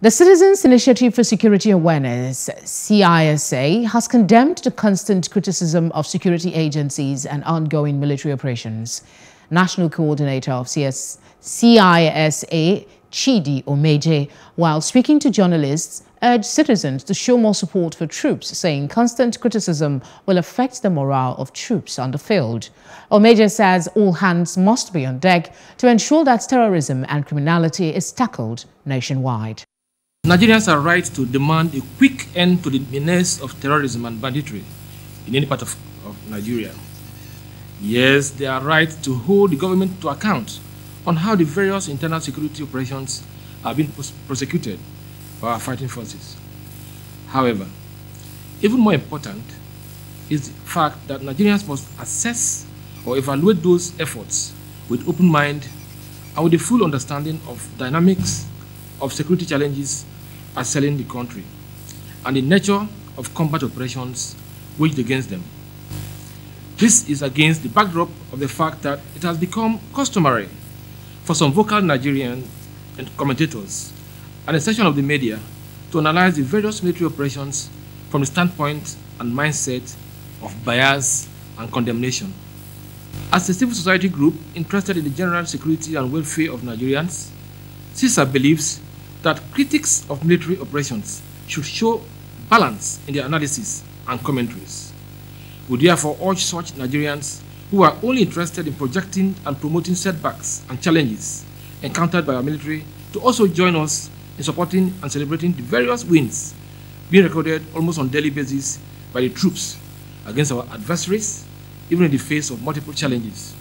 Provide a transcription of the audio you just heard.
The Citizens Initiative for Security Awareness, CISA, has condemned the constant criticism of security agencies and ongoing military operations. National Coordinator of CS CISA, Chidi Omeje, while speaking to journalists, urged citizens to show more support for troops, saying constant criticism will affect the morale of troops on the field. Omeje says all hands must be on deck to ensure that terrorism and criminality is tackled nationwide. Nigerians are right to demand a quick end to the menace of terrorism and banditry in any part of, of Nigeria. Yes, they are right to hold the government to account on how the various internal security operations are being prosecuted by our fighting forces. However, even more important is the fact that Nigerians must assess or evaluate those efforts with open mind and with a full understanding of dynamics of security challenges assailing the country and the nature of combat operations waged against them. This is against the backdrop of the fact that it has become customary for some vocal Nigerian commentators and a section of the media to analyze the various military operations from the standpoint and mindset of bias and condemnation. As a civil society group interested in the general security and welfare of Nigerians, CISA believes that critics of military operations should show balance in their analysis and commentaries. We therefore urge such Nigerians who are only interested in projecting and promoting setbacks and challenges encountered by our military to also join us in supporting and celebrating the various wins being recorded almost on daily basis by the troops against our adversaries, even in the face of multiple challenges.